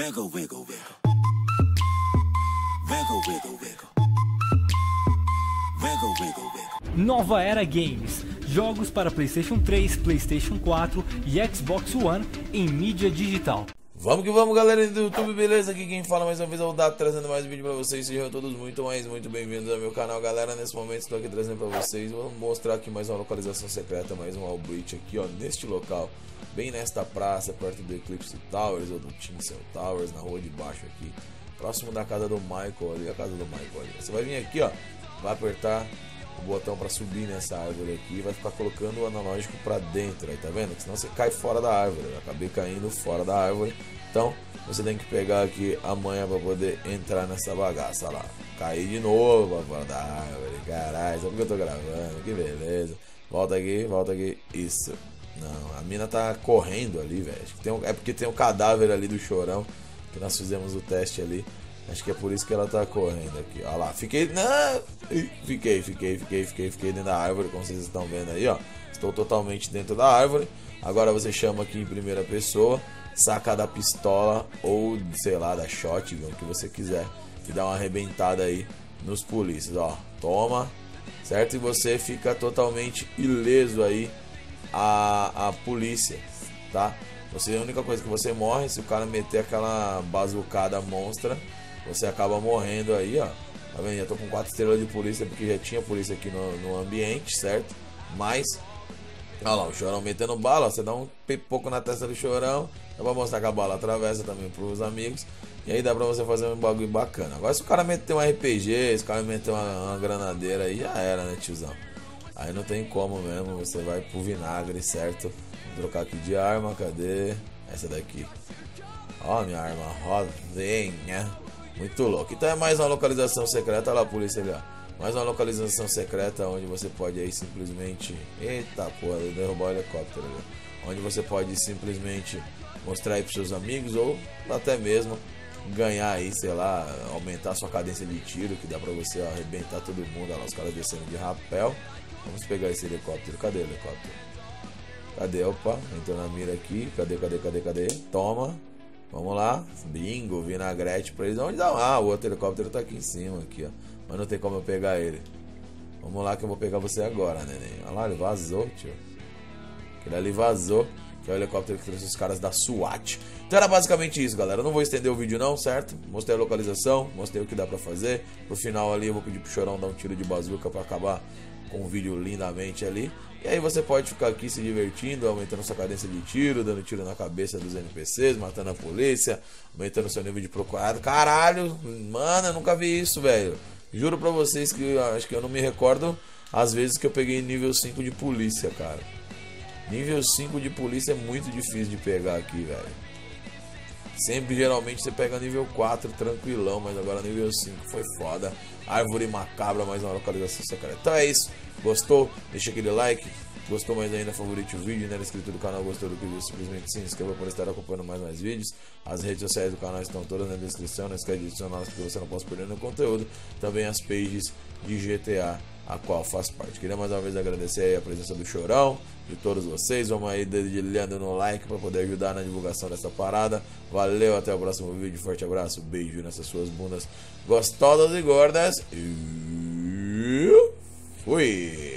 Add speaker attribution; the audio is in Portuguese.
Speaker 1: Wiggle, wiggle, wiggle. Wiggle, wiggle, wiggle. Wiggle, wiggle, wiggle.
Speaker 2: Nova Era Games. Jogos para PlayStation 3, PlayStation 4 e Xbox One em mídia digital.
Speaker 3: Vamos que vamos, galera do YouTube, beleza? Aqui quem fala mais uma vez é o Dato, trazendo mais vídeo pra vocês. Sejam todos muito mais, muito bem-vindos ao meu canal, galera. Nesse momento estou aqui trazendo pra vocês, vou mostrar aqui mais uma localização secreta, mais um Albreach aqui, ó, neste local. Bem nesta praça, perto do Eclipse Towers ou do Tinsel Towers, na rua de baixo aqui. Próximo da casa do Michael ali, a casa do Michael ali. Você vai vir aqui, ó, vai apertar o botão para subir nessa árvore aqui vai ficar colocando o analógico para dentro, aí tá vendo? Senão você cai fora da árvore. Eu acabei caindo fora da árvore. Então você tem que pegar aqui a manha para poder entrar nessa bagaça lá. Cair de novo fora da árvore. Caralho, só porque eu tô gravando, que beleza. Volta aqui, volta aqui. Isso. Não, a mina tá correndo ali, velho. É porque tem um cadáver ali do chorão. Que nós fizemos o teste ali. Acho que é por isso que ela tá correndo aqui. Olha lá, fiquei. Não! Fiquei, fiquei, fiquei, fiquei, fiquei dentro da árvore, como vocês estão vendo aí, ó. Estou totalmente dentro da árvore. Agora você chama aqui em primeira pessoa, saca da pistola ou, sei lá, da shotgun, o que você quiser. E dá uma arrebentada aí nos polícias, ó. Toma, certo? E você fica totalmente ileso aí a, a polícia, tá? Você, a única coisa que você morre se o cara meter aquela bazucada monstra você acaba morrendo aí, ó. Tá vendo? Já tô com 4 estrelas de polícia porque já tinha polícia aqui no, no ambiente, certo? Mas, olha lá, o chorão metendo bala, ó, você dá um pipoco na testa do chorão, dá pra mostrar que a bala atravessa também pros amigos. E aí dá pra você fazer um bagulho bacana. Agora se o cara meter um RPG, se o cara meter uma, uma granadeira aí, já era, né, tiozão? Aí não tem como mesmo, você vai pro vinagre, certo? Vou trocar aqui de arma, cadê? Essa daqui. Ó, minha arma rosinha. Muito louco. Então é mais uma localização secreta. Olha lá a polícia ali, ó. Mais uma localização secreta onde você pode aí simplesmente. Eita porra, derrubar o helicóptero ali. Onde você pode simplesmente mostrar aí pros seus amigos ou até mesmo ganhar aí, sei lá, aumentar sua cadência de tiro, que dá pra você arrebentar todo mundo, olha lá, os caras descendo de rapel. Vamos pegar esse helicóptero. Cadê o helicóptero? Cadê? Opa, entrou na mira aqui. Cadê, cadê, cadê, cadê? Toma. Vamos lá. Bingo, vinagrete pra eles. Onde dá? Ah, o outro helicóptero tá aqui em cima, aqui, ó. Mas não tem como eu pegar ele. Vamos lá que eu vou pegar você agora, neném. Olha lá, ele vazou, tio. Aquele ali vazou. Que é o helicóptero que trouxe os caras da SWAT. Então era basicamente isso, galera. Eu não vou estender o vídeo não, certo? Mostrei a localização, mostrei o que dá pra fazer. Pro final ali eu vou pedir pro Chorão dar um tiro de bazuca pra acabar com o vídeo lindamente ali. E aí você pode ficar aqui se divertindo, aumentando sua cadência de tiro, dando tiro na cabeça dos NPCs, matando a polícia, aumentando seu nível de procurado. Caralho, mano, eu nunca vi isso, velho. Juro pra vocês que acho que eu não me recordo as vezes que eu peguei nível 5 de polícia, cara. Nível 5 de polícia é muito difícil de pegar aqui, velho. Sempre, geralmente, você pega nível 4 tranquilão, mas agora nível 5 foi foda. Árvore macabra, mais uma localização secreta. Então é isso. Gostou? Deixa aquele like. Gostou mais ainda, favorite o vídeo, era inscrito do canal, gostou do vídeo, simplesmente se inscreva para estar acompanhando mais mais vídeos. As redes sociais do canal estão todas na descrição, não esquece de adicioná-las porque você não pode perder no conteúdo. Também as pages de GTA, a qual faz parte. Queria mais uma vez agradecer a presença do Chorão, de todos vocês. Vamos aí dedilhando no like para poder ajudar na divulgação dessa parada. Valeu, até o próximo vídeo. Forte abraço, beijo nessas suas bundas gostosas e gordas. E... Fui!